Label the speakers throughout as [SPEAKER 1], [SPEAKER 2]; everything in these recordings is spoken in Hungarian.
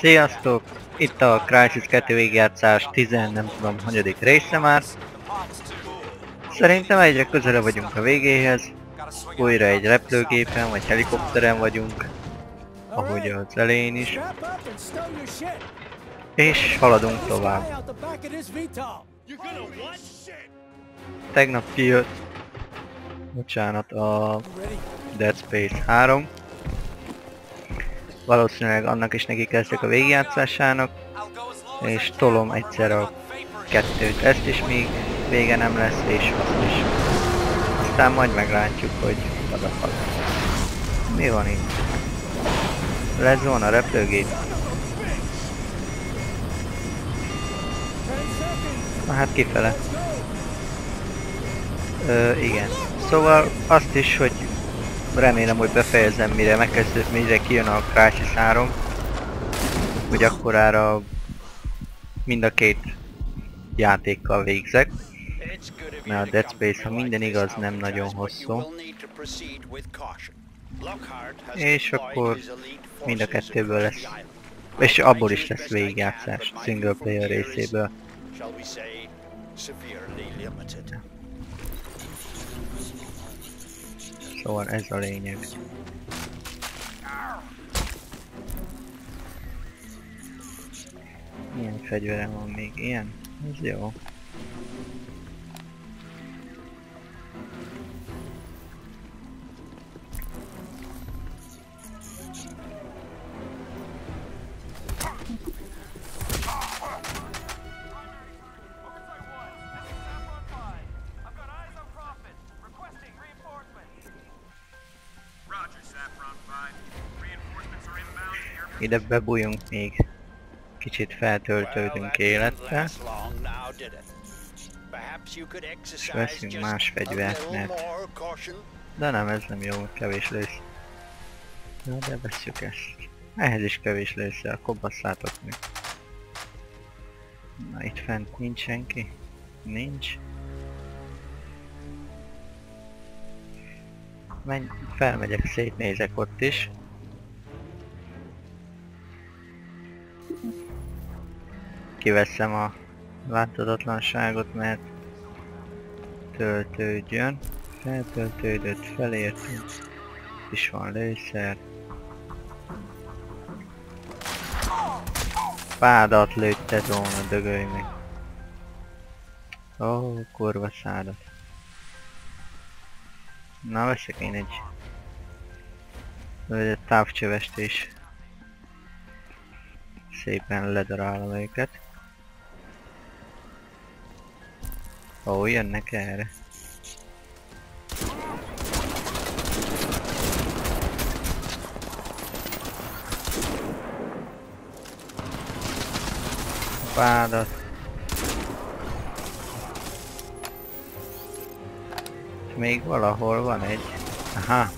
[SPEAKER 1] Sziasztok! Itt a Crysis 2 végjátszás 10 nem tudom hanyadik része már. Szerintem egyre közelebb vagyunk a végéhez. Újra egy repülőgépen vagy helikopteren vagyunk. Ahogy az elején is. És haladunk tovább. Tegnap kijött bocsánat, a Dead Space 3. Valószínűleg annak is neki kezdek a végigjátszásának, és tolom egyszer a kettőt. Ezt is még vége nem lesz, és azt is. Aztán majd meglátjuk, hogy adafal. Mi van itt? Lezón a repülőgép. Na hát kifele. Ö, igen. Szóval azt is, hogy remélem, hogy befejezem, mire megkezdődik, mire kijön a Crysis 3, hogy akkorára mind a két játékkal végzek. Mert a Dead Space, ha minden igaz, nem nagyon hosszú. És akkor mind a kettőből lesz. És abból is lesz végigjátszás, single player részéből. Szóval ez a lényeg. Milyen fegyverem van még? Ilyen? Ez jó. Ide bebújunk még. Kicsit feltöltődünk életre. És veszünk más fegyvert, mert... De nem, ez nem jó, kevés lősz. Na, de veszük ezt. Ehhez is kevés lősz, akkor basszátok meg. Na, itt fent nincs senki? Nincs. Menj, felmegyek, szétnézek ott is. Kiveszem a láthatatlanságot, mert töltődjön. Feltöltődött, felértünk. is van lőszer. Pádat lőtte volna, dögölj meg. Ó, oh, kurva szádat. Na, veszek én. Egy távcsövest is. Szépen ledarálom őket. Ó, jönnek erre. Vádat. Még valahol van egy. Aha.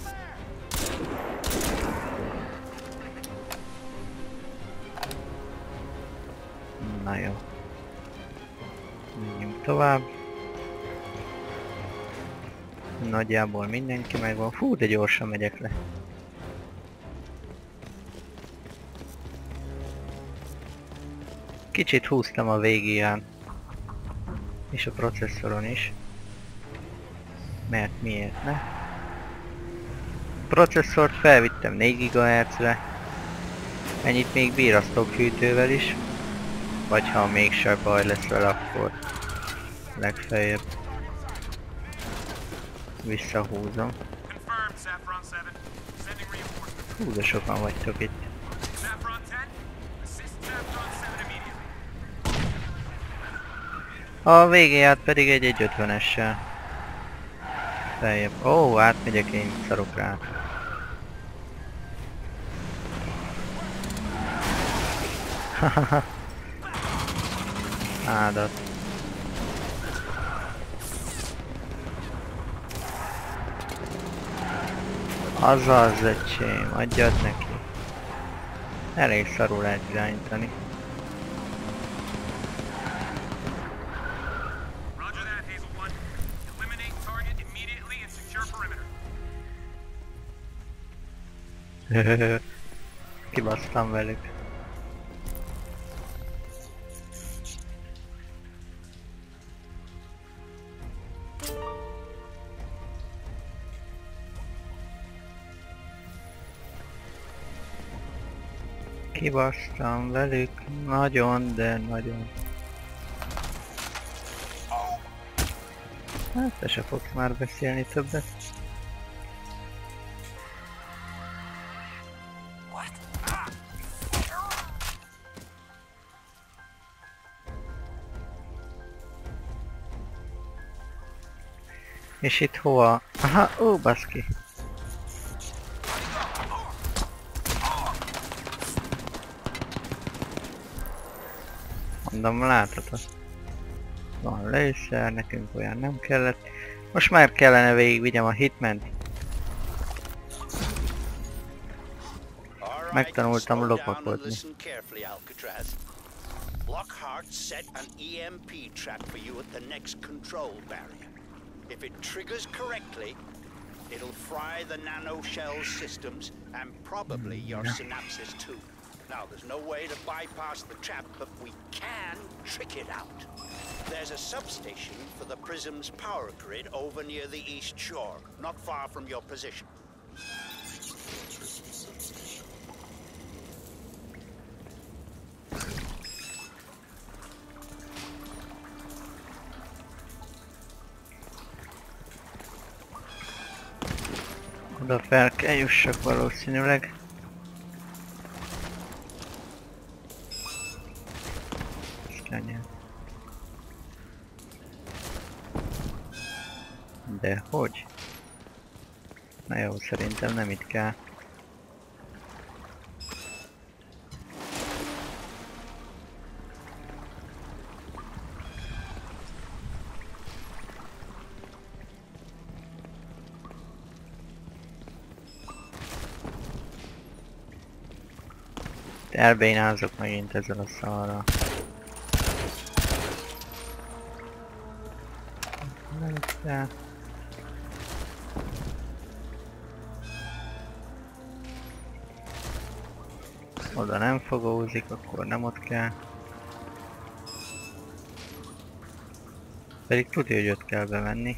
[SPEAKER 1] Na jó. Menjünk tovább. Nagyjából mindenki megvan. Fú, de gyorsan megyek le. Kicsit húztam a végén. És a processzoron is. Mert miért ne? Processzort felvittem 4 GHz-re. Ennyit még bír a hűtővel is. Vagy ha mégsem baj lesz vele, akkor legfeljebb visszahúzom. Hú, de sokan vagytok itt. A végéját pedig egy 1.50-essel. Feljebb. Ó, oh, átmegyek én, szarok rá. Ádat. Azaz, öcsém, adjad neki. Elég szarul lehet irányítani. Kibasztam velük. Kibasztam velük nagyon, de nagyon. Hát te se fogsz már beszélni többet. És itt hova? Aha, ó, baszki. Mondom, láthatod. Van lőszer, nekünk olyan nem kellett. Most már kellene végigvigyem a hitment. Megtanultam lopakodni.
[SPEAKER 2] Lockhart set an EMP trap for you at the next control barrier. If it triggers correctly, it'll fry the nanoshell systems and probably your synapses too. Now, there's no way to bypass the trap, but we can trick it out. There's a substation for the Prism's power grid over near the east shore, not far from your position.
[SPEAKER 1] Oda fel kell jussak valószínűleg. De hogy? Na jó, szerintem nem itt kell. Elbénázok megint ezzel a szarra. Nem kell. Oda nem fogózik, akkor nem ott kell. Pedig tudja, hogy ott kell bemenni.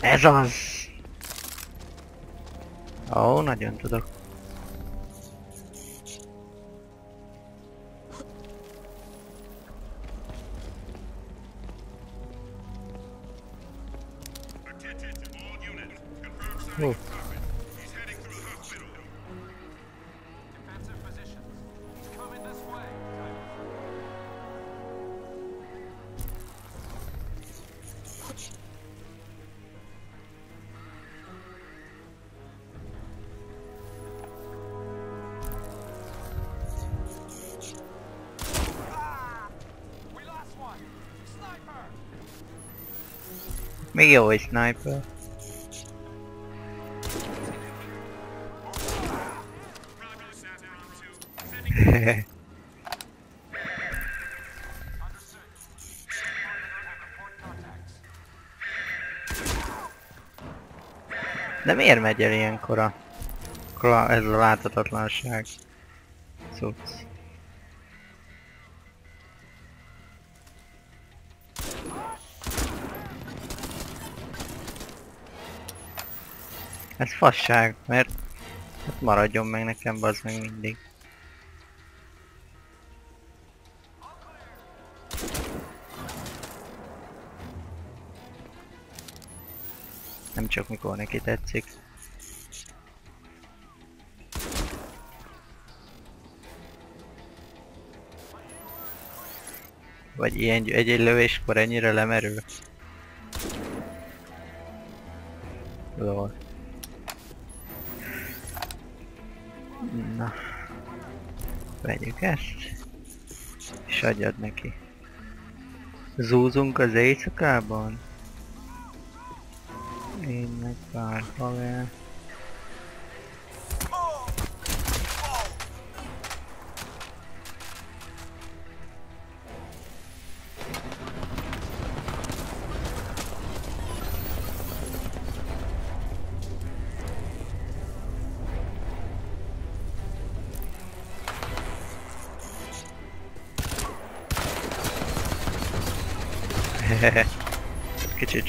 [SPEAKER 1] Ez az! Ó, nagyon tudok. Még jó, hogy sniper. De miért megy el ilyenkor a... ez a láthatatlanság? Cucc. Ez fasság, mert hát maradjon meg nekem, bazd meg mindig. Nem csak mikor neki tetszik. Vagy ilyen egy-egy lövéskor ennyire lemerül. Lol. Vegyük ezt. És adjad neki. Zúzunk az éjszakában? Én meg pár haver.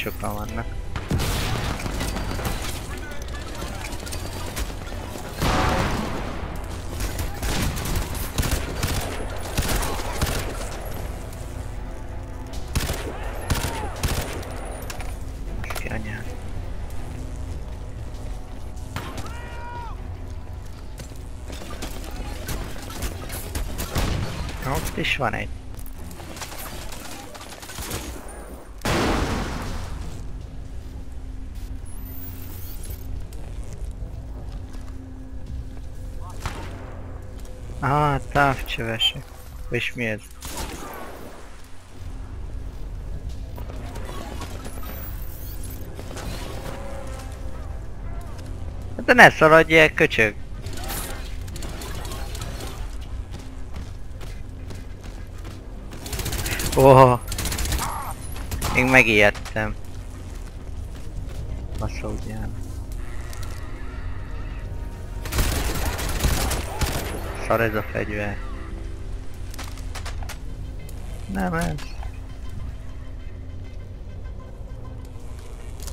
[SPEAKER 1] Sokan vannak. Ott is van egy. Távcsövesek. És mi ez? De ne szaladj köcsög! Oh, még megijedtem. Baszódján. Szar ez a fegyver. Nem ez.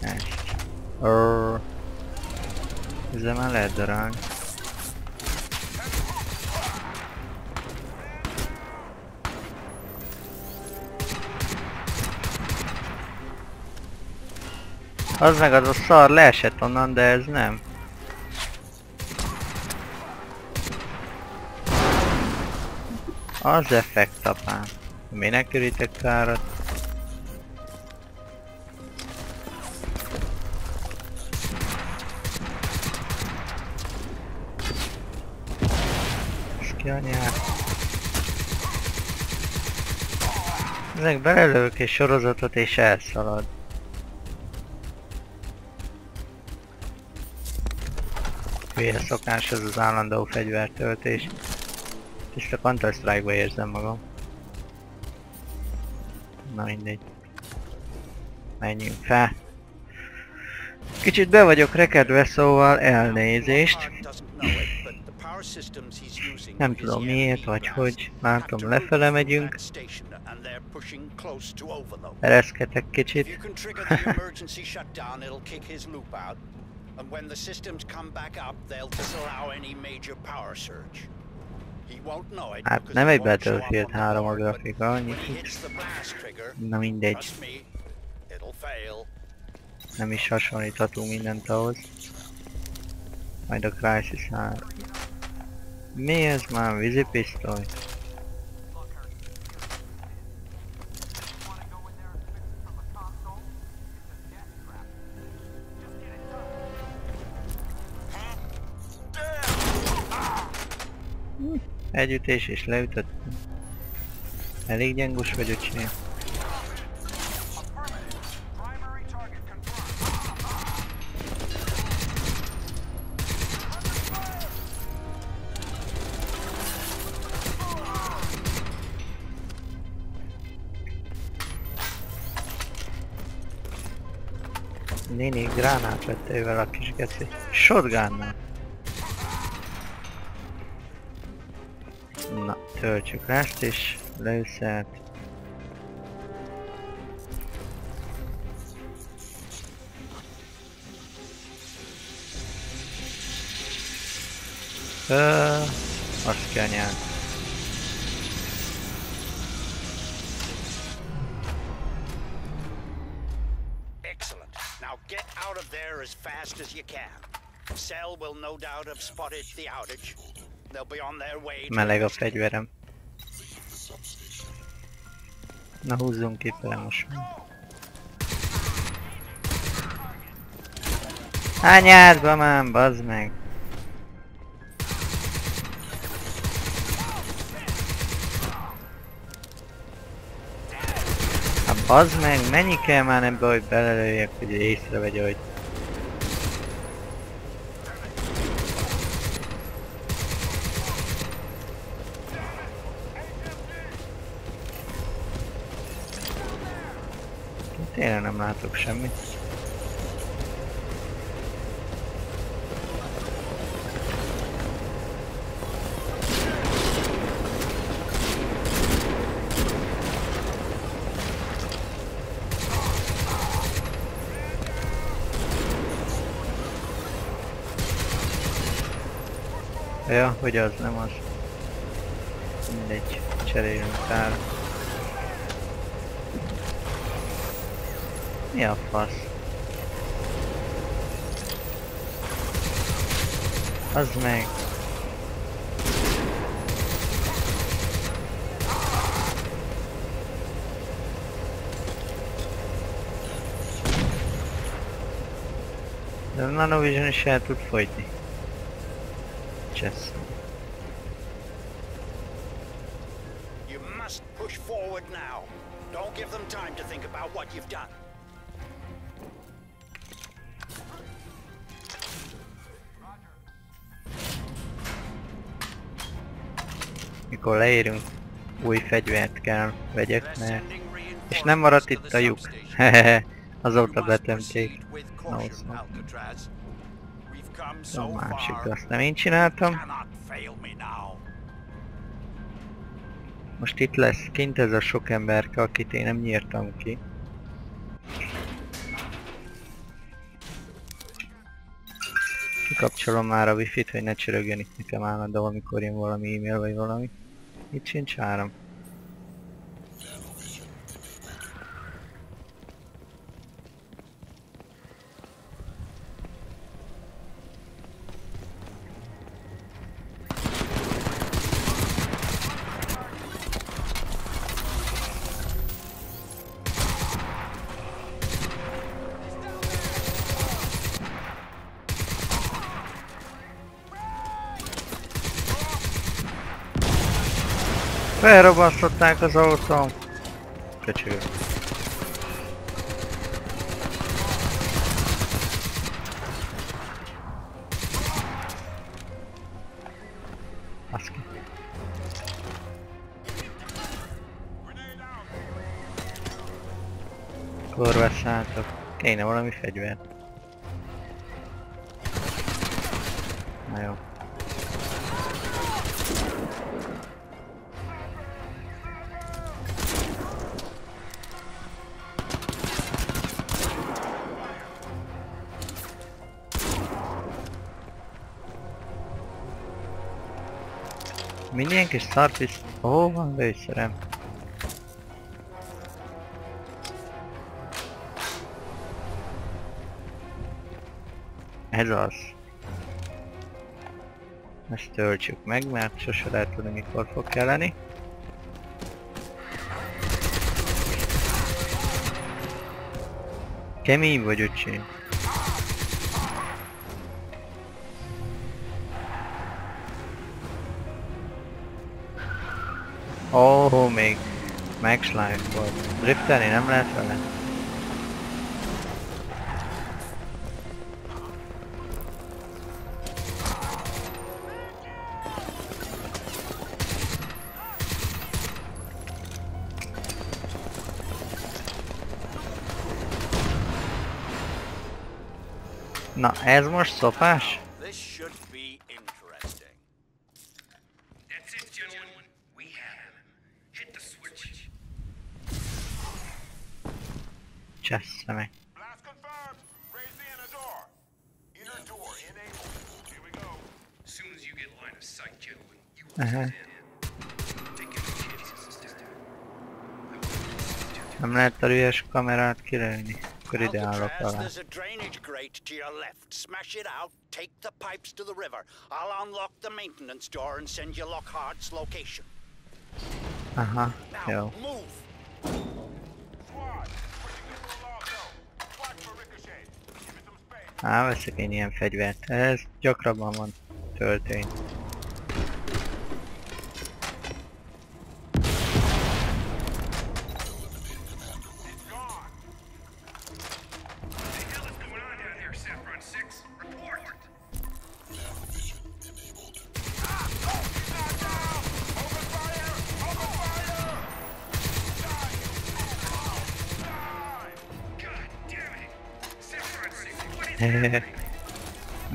[SPEAKER 1] Ez. Orr. Ezzel már lehet darálni. Az meg az a szar leesett onnan, de ez nem. Az effekt apám. Minek körítek kárat? Ez ki anyát? Ezek belelők egy sorozatot és elszalad. Hülye szokás ez az állandó fegyvertöltés. És a Counter Strike-ba érzem magam. Na mindegy. Menjünk fel. Kicsit be vagyok rekedve, szóval elnézést. Nem tudom miért, vagy hogy. Látom, lefele megyünk. Ereszkedek kicsit.
[SPEAKER 2] And when the systems come back up, they'll disallow any major power surge.
[SPEAKER 1] Hát
[SPEAKER 2] because
[SPEAKER 1] nem
[SPEAKER 2] it
[SPEAKER 1] egy
[SPEAKER 2] won't show
[SPEAKER 1] Battlefield
[SPEAKER 2] up on
[SPEAKER 1] 3 a
[SPEAKER 2] board, but
[SPEAKER 1] grafika,
[SPEAKER 2] when
[SPEAKER 1] annyi.
[SPEAKER 2] he hits the blast trigger,
[SPEAKER 1] Na mindegy,
[SPEAKER 2] trust me, it'll fail.
[SPEAKER 1] nem is hasonlíthatunk mindent ahhoz. Majd a Crysis 3. Mi ez már? Vízipisztoly?
[SPEAKER 3] Want
[SPEAKER 1] Együttés és leütöttem. Elég gyengus vagy öcsém. Néni gránát vette ővel a kis geci. Shotgunnal. Töltsük le ezt is. Leüsszelt. Ö, azt kell nyelni.
[SPEAKER 2] Excellent. Now get out of there as fast as you can. Cell will no doubt have spotted the outage.
[SPEAKER 1] Meleg a fegyverem. Na húzzunk ki fel most már. Anyádba már, bazd meg! Hát bazd meg, mennyi kell már ebbe, hogy belelőjek, hogy észrevegye, hogy... látok semmit. Ja, hogy az nem az. Mindegy, cseréljünk tára. Mi a fasz? Az meg. De a Nanovision is el tud fogyni. Csesz.
[SPEAKER 2] You must push forward now. Don't give them time to think about what you've done.
[SPEAKER 1] Mikor leérünk, új fegyvert kell vegyek, mert... És nem maradt itt a lyuk. Hehehe, azóta betömték.
[SPEAKER 2] come so
[SPEAKER 1] A másik, azt nem én csináltam. Most itt lesz kint ez a sok emberke, akit én nem nyírtam ki. Kikapcsolom már a wifi-t, hogy ne csörögjön itt nekem állandóan, amikor jön valami e-mail vagy valami. Itt sincs áram. Felrobbasztották az autóm. Köcsög. Baszki. Korvassátok. Kéne valami fegyver. Na jó. Milyen kis szarpisz... Ó, van lőszerem. Ez az. Ezt töltsük meg, mert sose lehet tudni mikor fog kelleni. Kemény vagy öcsém? Ó, oh, még Max Life volt. Driftelni nem lehet vele? Na, ez most szopás?
[SPEAKER 3] Watch for ricochet. Give it some space.
[SPEAKER 1] Á, veszek én ilyen fegyvert. Ez gyakrabban van töltény.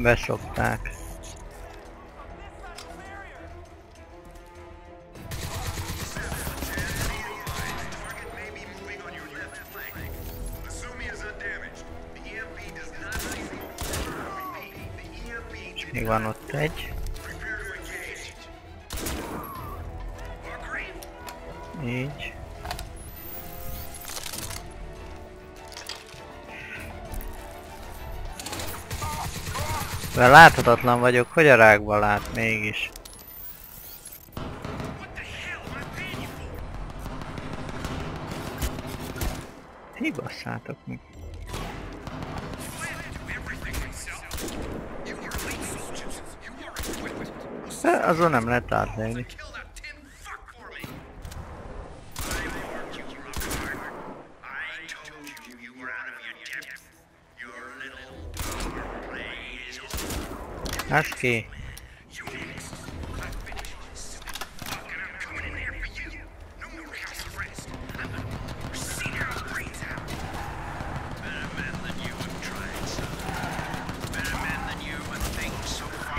[SPEAKER 1] special
[SPEAKER 4] attack. Igual no TED. Mert láthatatlan vagyok, hogy a rákban lát mégis. Hibasszátok meg. Azon nem lehet
[SPEAKER 2] átlépni. Okay.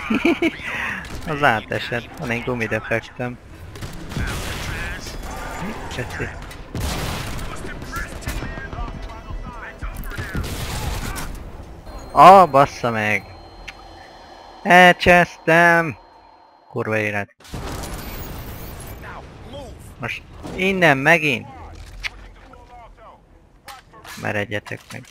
[SPEAKER 4] Az átesett, van egy gumidefektem. Cseci. Ah, bassza meg! Elcsesztem! Kurva élet. Most innen megint? Meredjetek meg.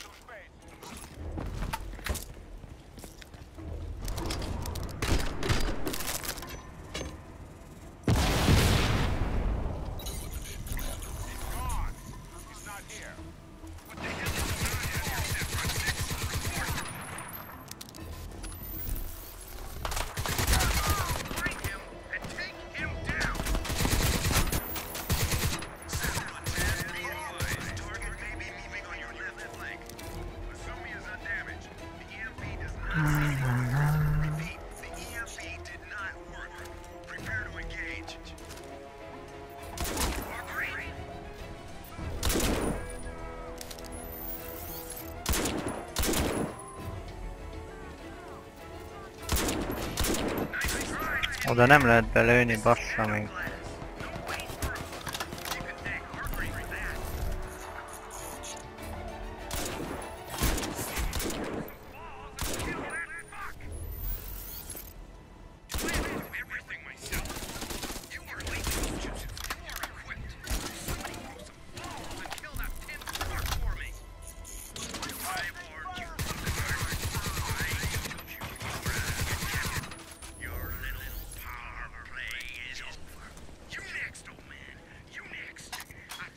[SPEAKER 4] Oda nem lehet belőni, bassza még.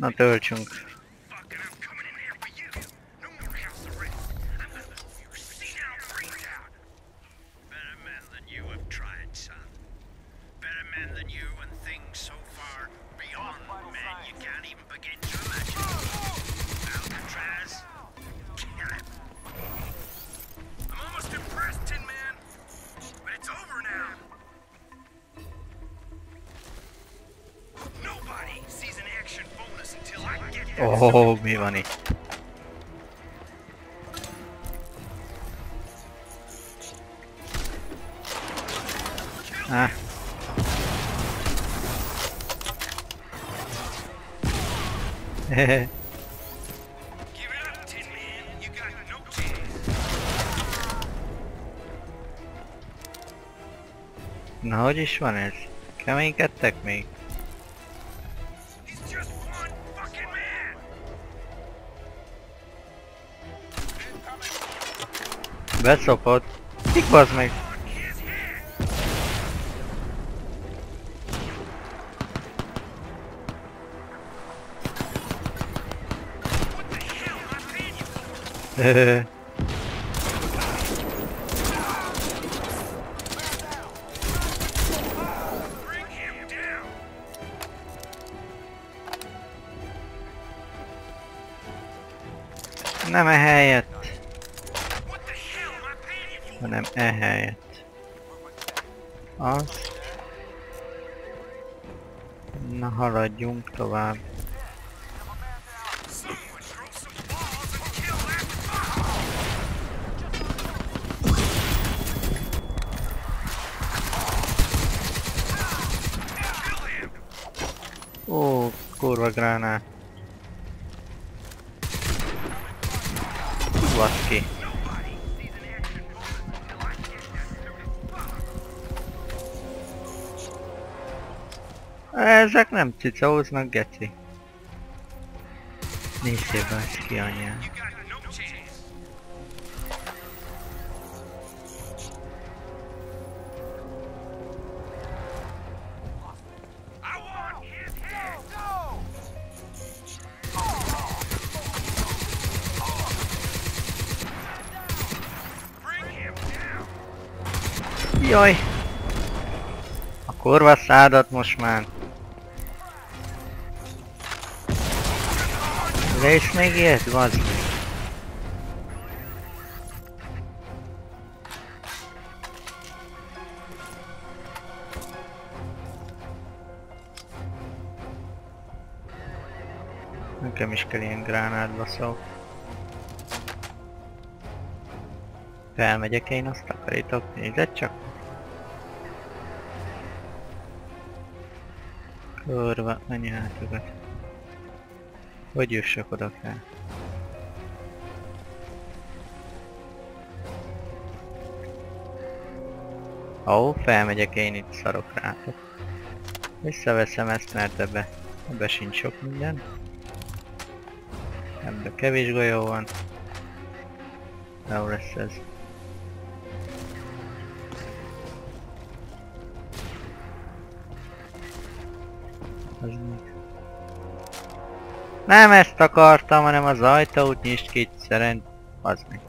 [SPEAKER 4] Not urging. money. Ah.
[SPEAKER 2] Give it up, Tin Man. You got no chance.
[SPEAKER 4] Na, hogy is? Beszopott. Kik bazd meg? Nem
[SPEAKER 2] a helyet
[SPEAKER 4] hanem ehelyett. Az. Na haladjunk tovább. Ó, kurva gránát. Baszki.
[SPEAKER 1] Ezek nem cicahoznak, geci. Nézzél be, ez ki anyám. Jaj! A kurva szádat most már. Rész még ilyet? Meg. Nekem is kell ilyen gránátba szó. Felmegyek én, azt akarítok, nézd csak. Kurva anyátokat. Hogy jussok oda fel? Ó, felmegyek én itt szarok rátok. Visszaveszem ezt, mert ebbe, ebbe sincs sok minden. Ebbe kevés golyó van. Jó lesz ez. Nem ezt akartam, hanem az ajtót nyisd ki szerint. Az meg.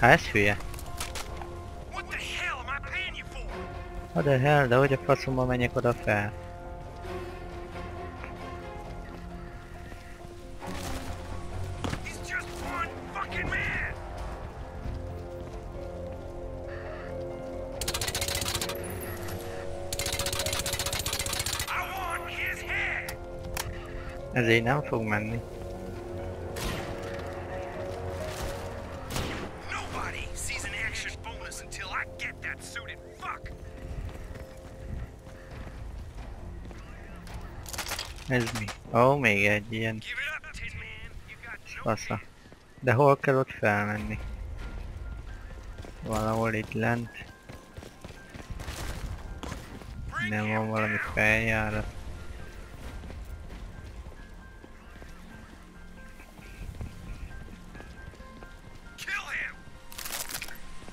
[SPEAKER 1] Hát ez hülye.
[SPEAKER 4] What the hell
[SPEAKER 1] de hogy a faszomba menjek oda fel? Ez így nem fog menni. Ez mi? Ó, még egy ilyen fasza. De hol kell ott felmenni? Valahol itt lent. Nem van valami feljárat.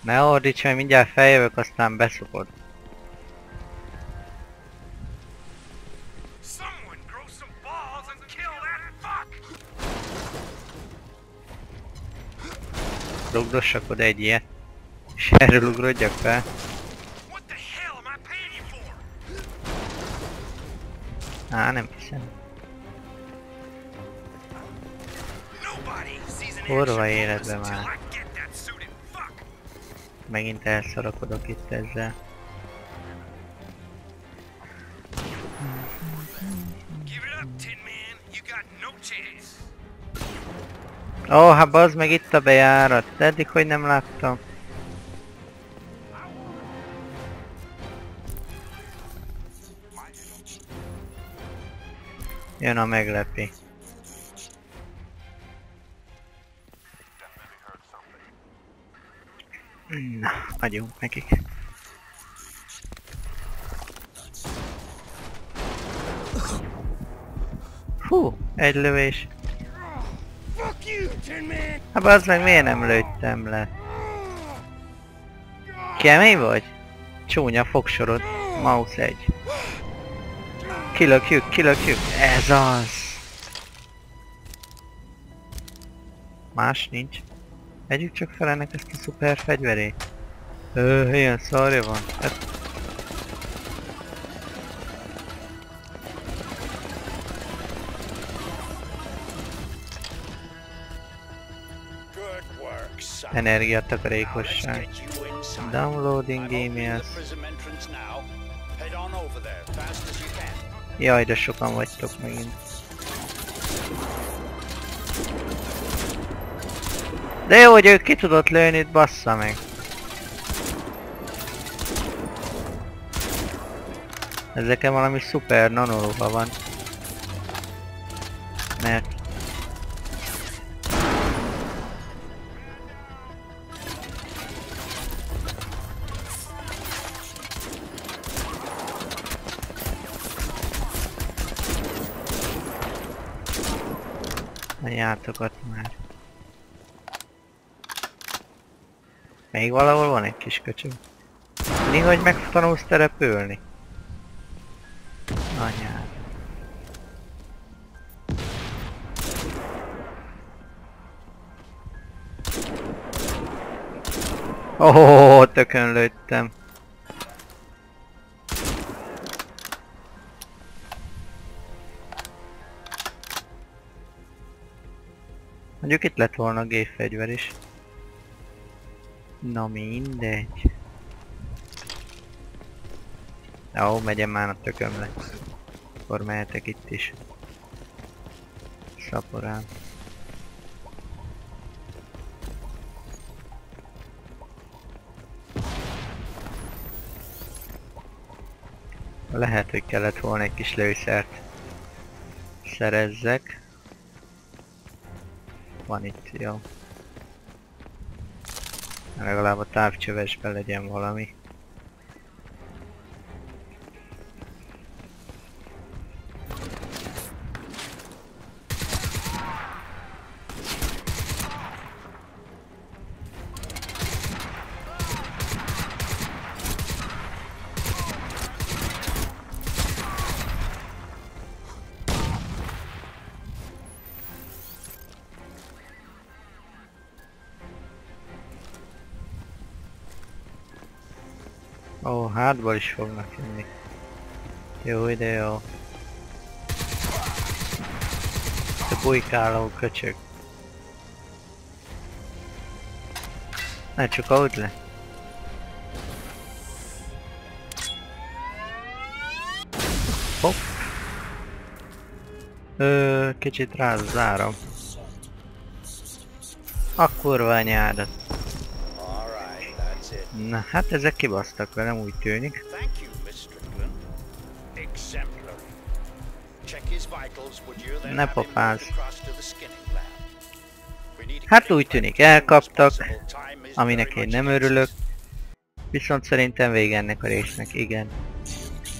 [SPEAKER 1] Ne ordíts, mert mindjárt feljövök, aztán beszopod.
[SPEAKER 4] Fuck.
[SPEAKER 1] Rugdossak oda egy ilyet. És erről ugrodjak fel. Á, nem hiszem. Kurva életbe már. Megint elszarakodok itt ezzel. Ó, oh, hát bazd meg itt a bejárat. De eddig hogy nem láttam. Jön a meglepi. Adjunk nekik. Hú, egy lövés. Hát bazd meg miért nem lőttem le? Kemény vagy? Csúnya fogsorod. Mouse egy. Kilökjük, kilökjük. Ez az. Más nincs. Vegyük csak fel ennek ezt a szuper fegyverét. Ö, ilyen szarja van. Hát, energiatakarékosság. Downloading
[SPEAKER 2] can.
[SPEAKER 1] Jaj, de sokan vagytok megint. De jó, hogy ő ki tudott lőni, bassza meg. Ez nekem valami szuper nanoroha van. Mert... Jártokat már. Még valahol van egy kis köcsög. Mi, hogy megtanulsz terepülni? Anyád. Oh, tökön lőttem. Mondjuk itt lett volna a gépfegyver is. Na mindegy. Ó, megyem már a tökömre. Akkor mehetek itt is. Saporán. Lehet, hogy kellett volna egy kis lőszert szerezzek. Van itt, jó. Legalább a távcsövesben legyen valami. Ó, hátból is fognak jönni. Jó ide jó. Te bujkáló köcsög. Ne csak add le. Hopp. Ö, kicsit rázárom. A kurva anyádat. Na hát ezek kibasztak velem, úgy tűnik. Ne
[SPEAKER 2] to
[SPEAKER 1] Hát úgy tűnik elkaptak, aminek én nem örülök. Viszont szerintem vége ennek a résznek, igen.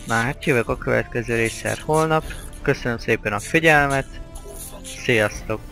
[SPEAKER 1] Na hát jövök a következő résszel holnap. Köszönöm szépen a figyelmet. Sziasztok!